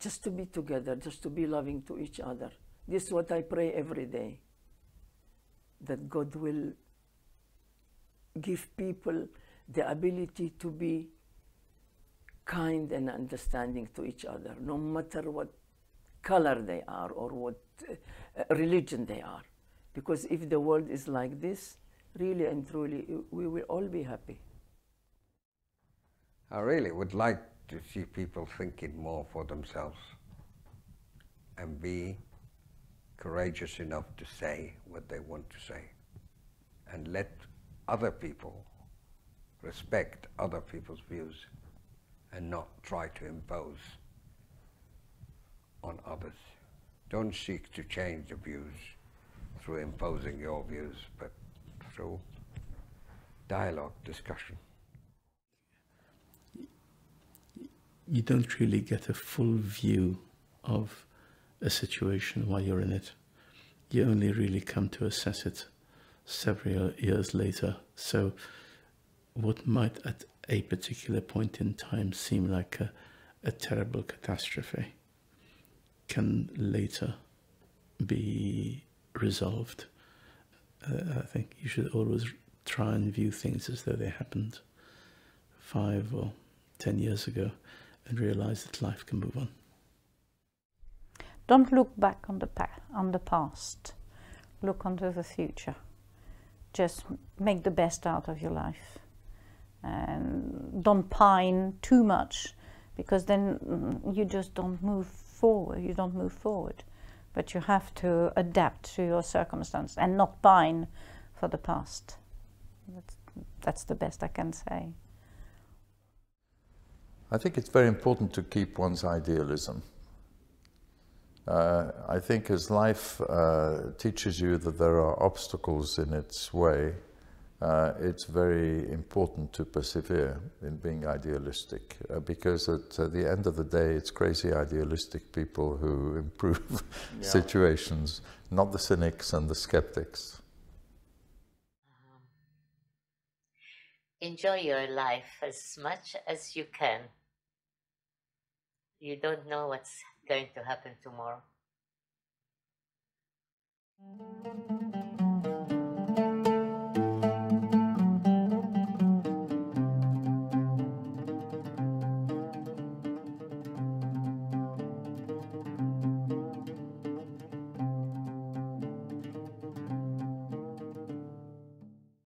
just to be together, just to be loving to each other. This is what I pray every day. That God will give people the ability to be kind and understanding to each other, no matter what color they are or what uh, religion they are. Because if the world is like this, really and truly, we will all be happy. I really would like to see people thinking more for themselves and be courageous enough to say what they want to say and let other people respect other people's views and not try to impose on others. Don't seek to change the views through imposing your views, but through dialogue, discussion. You don't really get a full view of a situation while you're in it. You only really come to assess it several years later. So, what might at a particular point in time seem like a, a terrible catastrophe can later be resolved. Uh, I think you should always try and view things as though they happened five or ten years ago and realize that life can move on. Don't look back on the, pa- on the past, look onto the future. Just make the best out of your life. And don't pine too much because then mm, you just don't move forward, you don't move forward. But you have to adapt to your circumstance and not pine for the past. That's, that's the best I can say. I think it's very important to keep one's idealism. Uh, I think as life uh, teaches you that there are obstacles in its way, uh, it's very important to persevere in being idealistic uh, because at the end of the day, it's crazy idealistic people who improve yeah. situations, not the cynics and the skeptics. Um, enjoy your life as much as you can. You don't know what's going to happen tomorrow.